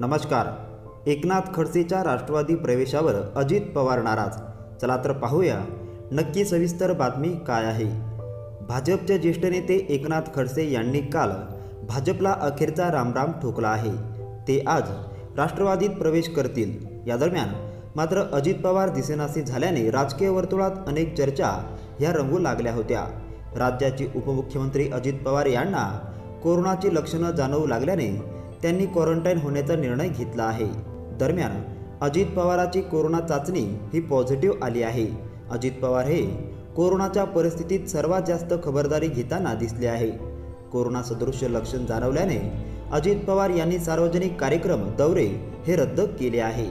नमस्कार. एकनाथ खडसेच्या राष्ट्रवादी प्रवेशावर अजित पवार नाराज. चला तर पाहूया नक्की सविस्तर बातमी काय आहे? भाजपचे ज्येष्ठ नेते एकनाथ खडसे यांनी काल भाजपला अखेरचा रामराम ठोकला आहे. ते आज राष्ट्रवादीत प्रवेश करतील. या दरम्यान मात्र अजित पवार दिसेनासे झाल्याने राजकीय वर्तुळात अनेक चर्चा ह्या रंगू लागल्या होत्या. राज्याचे उपमुख्यमंत्री अजित पवार यांना कोरोनाची लक्षणं जाणवू लागल्याने त्यांनी क्वारंटाईन होण्याचा निर्णय घेतला आहे. दरम्यान अजित पवाराची कोरोना चाचणी ही पॉझिटिव्ह आली आहे. अजित पवार हे कोरोनाच्या परिस्थितीत सर्वात जास्त खबरदारी घेताना दिसले आहे. कोरोना सदृश्य लक्षण जाणवल्याने अजित पवार यांनी सार्वजनिक कार्यक्रम दौरे हे रद्द केले आहे.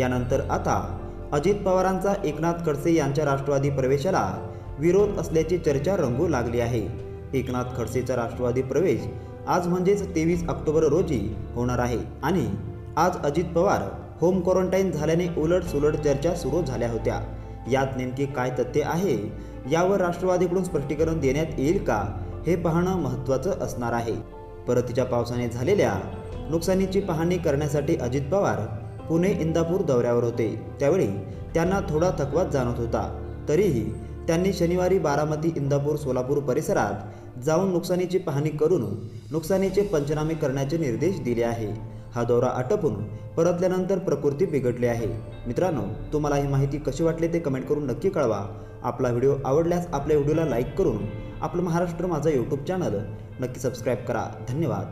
यानंतर आता अजित पवारांचा एकनाथ खडसे यांच्या राष्ट्रवादी प्रवेशाला विरोध असल्याची चर्चा रंगू लागली आहे. एकनाथ खडसेचा राष्ट्रवादी प्रवेश आज म्हणजेच तेवीस ऑक्टोबर रोजी होणार आहे. आणि आज अजित पवार होम क्वारंटाईन झाल्याने उलट सुलट चर्चा सुरू झाल्या होत्या. यात नेमकी काय तथ्य आहे यावर राष्ट्रवादीकडून स्पष्टीकरण देण्यात येईल का हे पाहणं महत्त्वाचं असणार आहे. परतीच्या पावसाने झालेल्या नुकसानीची पाहणी करण्यासाठी अजित पवार पुणे इंदापूर दौऱ्यावर होते. त्यावेळी त्यांना थोडा थकवा जाणवत होता. तरीही त्यांनी शनिवारी बारामती इंदापूर सोलापूर परिसरात जाऊन नुकसानीची पाहणी करून नुकसानीचे पंचनामे करण्याचे निर्देश दिले आहे. हा दौरा आटपून परतल्यानंतर प्रकृती बिघडली आहे. मित्रांनो तुम्हाला ही माहिती कशी वाटली ते कमेंट करून नक्की कळवा. आपला व्हिडिओ आवडल्यास आपल्या व्हिडिओला लाईक करून आपलं महाराष्ट्र माझा यूट्यूब चॅनल नक्की सबस्क्राईब करा. धन्यवाद.